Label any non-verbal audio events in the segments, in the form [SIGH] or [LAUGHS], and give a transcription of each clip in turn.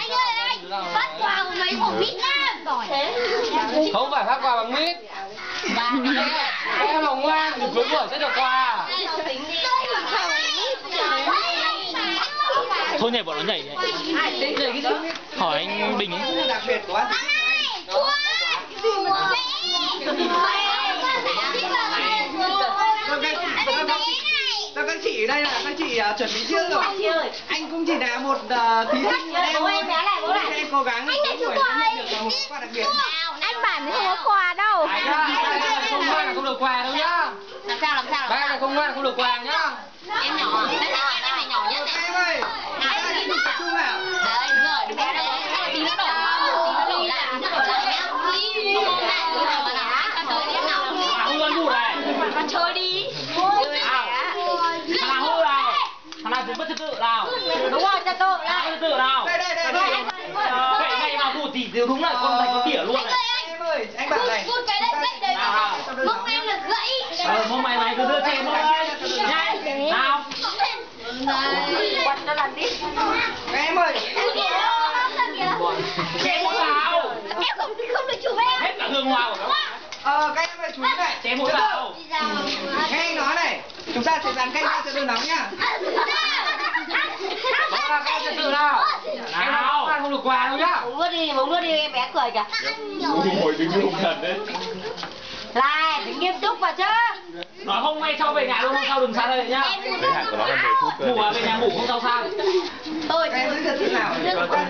Anh ơi anh, phát quà của mấy của Việt Nam rồi. Không phải phát quà bằng mít. Em mà ngoan thì cuối buổi sẽ được quà. Thôi nhảy bọn nó nhảy nhảy. Hỏi anh Bình ấy. đặc biệt của anh Các các chị ở đây là các chị uh, chuẩn bị trước rồi. Anh cũng chỉ là một uh, thí sinh mà em thôi. Em cố gắng Anh chụp sẽ nhận được một quà đặc biệt. Anh bảo thì không có quà đâu. Này không ngoan là không được quà đâu nhá. Làm sao làm sao? Bác này không ngoan là không được quà nhá. Em nhỏ nhất Em ơi, các chị tập trung vào. Đấy, đúng rồi, bé đây, tí nữa đổ, tí nữa đổ lại, tí nữa đổ lại nhá. Không không lại, cứ nào mà nào, ta tới em nào. À, hư ăn vụ này. Con chơi đi. Nào. Thằng nào hư nào. Thằng nào mất trật tự nào. Đúng rồi, cho tôi. Nào mất trật tự nào. Đây đây đây đây. Vậy ngay vào vụ thì đúng là con thành có tỉa luôn này. Em ơi, anh bảo này. Vút cái đất gãy đấy. Mông em là gãy. Ờ, mông mày mày cứ đưa trên thôi. Nhanh. Nào. Quật nó làm đi. Em ơi, Chém một vào. Em không không được chụp em. Hết cả hương hoa của nó. ờ, các em ơi chú ý này. Chém một vào. Nghe anh nói này, chúng ta sẽ dàn canh ra cho tôi nóng nhá. Là các trật tự nào. Em nào không ngoan không được quà đâu nhá. Bóng nước đi, bóng nước đi em bé cười kìa. Ngồi đứng không gần đấy. Này, phải nghiêm túc vào chứ. Nói không ngay cho về nhà luôn, hôm sau đừng sang đây nhá. Giới hạn của nó là 10 phút. Ngủ à, về nhà ngủ không sao sang. Tôi Em giữ trật tự nào.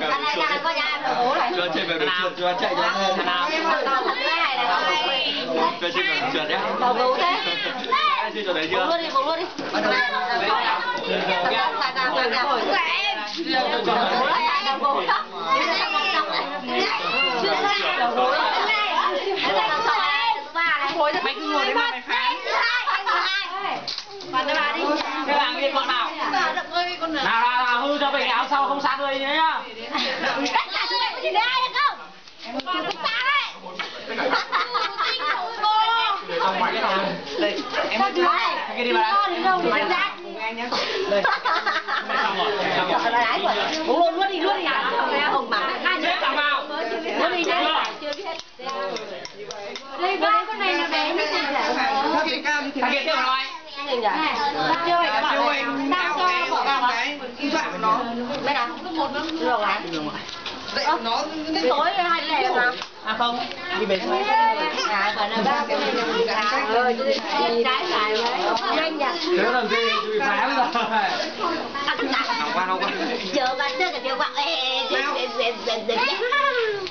Cái này là coi nhà em bố này. Cho trên vào đường trượt, cho chạy ra. Thằng nào? Em Còn thật cái này này. Cho trên vào đường trượt nhá. Đầu gấu thế. Ai chưa chỗ đấy chưa? nước đi, bóng nước đi. Sai ra, sai ra. Của em. Bố là ai Chưa mày cứ ngồi đấy mà mày phán. Còn bà đi. Cái làng liên bọn nào? Nào nào nào hư cho nhà hôm sau không sang đây nhá. Tất cả chúng em có không? Chúng ta đấy. Trong. Đây, em ơi, Cái đi bà đã. Anh nhá. Uống luôn, luôn đi, luôn đi. Hồng mà. Hai Chết thằng vào. Luôn đi nhá. Chưa. Chưa biết. Đây, ba con này là bé nhất này thế Thằng kia này. rồi. Anh nhỉ? Chưa phải các bạn anh Tao cho cái bỏ vào cái kỹ thuật của nó. Bên nào? Được hả? Đấy, nó Cái tối hai cái này là sao? À không. đi bể xoay. À, còn là ba cái này là Ờ, cái trái phải đấy. Nhanh nhỉ? Thế làm gì phá rồi. Đâu [LAUGHS] qua. Chờ bạn chưa cả chờ bạn. Ê,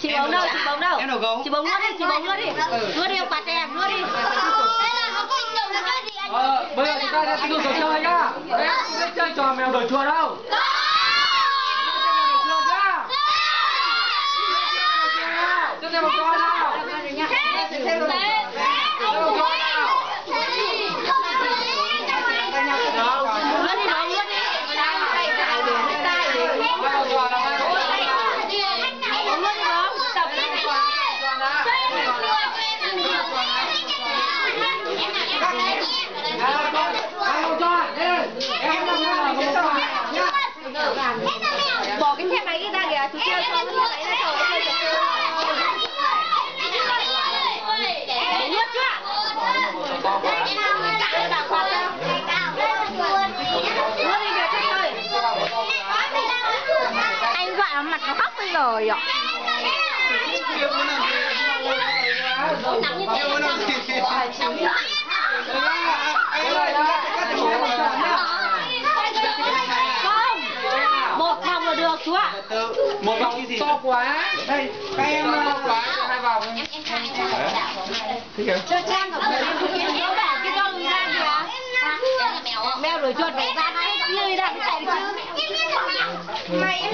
Chị bóng đâu? Chị bóng đâu? Chị bóng nuốt đi, chị bóng nuốt đi. Nuốt đi, ông cho em, nuốt đi. Không? Ờ, bây giờ chúng ta sẽ tiếp tục trò chơi nhá. Đấy, không biết chơi trò mèo đổi chuột đâu. Chơi thêm một con nào. Chơi thêm một con nào. Nuốt đi, bóng nuốt đi. Đang tay phải để lên tay để Bắt đầu trò nào bắt đầu trò nào. Bóng nuốt đi bóng. Tập lên này quá. À, con, bắt đầu trò. Ê, em làm sao mà không có quà nhá. Bỏ cái xe máy kia ra kìa, chú kia cho cái xe máy ra rồi, cái kia Để nuốt chưa? Nuốt đi kìa, chết ơi. Anh dọa nó mặt nó khóc bây giờ rồi ạ. Kia muốn làm gì? Kia muốn làm gì? Em ơi, các chú em một vòng là được chú ạ. Một vòng gì? To quá. Đây, các em To ờ, quá, hai vòng. Cho Trang một em bảo cái con ra kìa. Mèo đuổi chuột phải ra hết như đang chạy chứ. Mày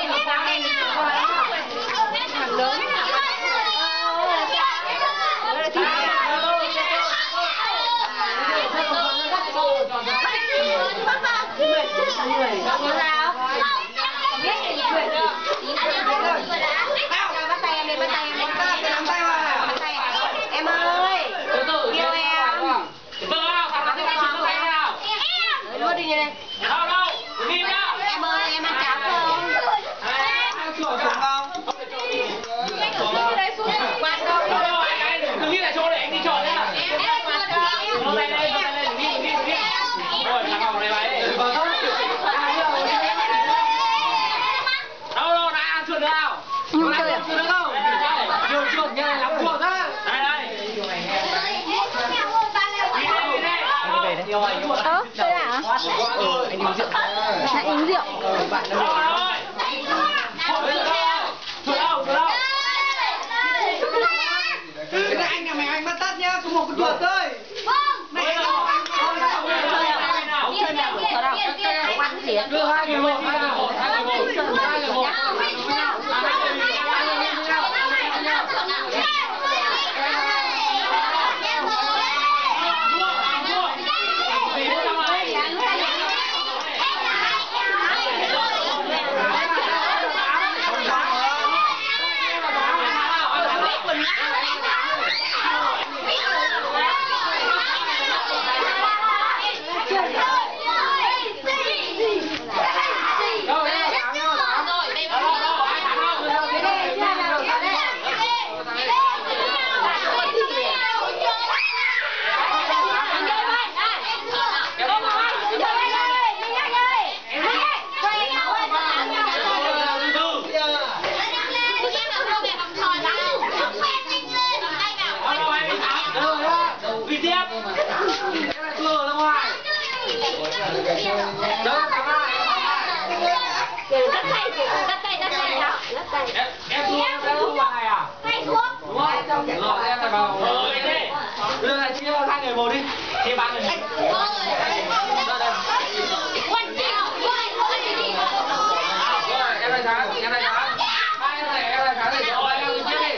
sẽ uống rượu. Ờ, Cắt tay chị, cắt tay, cắt tay hả? Cắt tay. Em em xuống em xuống bằng này à? Hay xuống. Đúng không? Rồi em là vào. Rồi đi. Đưa là chia hai người một đi. Chia ba người. Rồi. Ra đây. Quân chị. Rồi, rồi đi. Rồi, em lại thắng, em lại thắng. Hai em này, em lại thắng này. Rồi, em đi trước đi.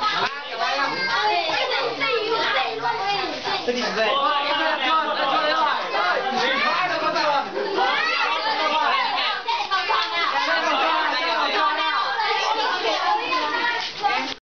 Ba cả ba em. Tôi đi về.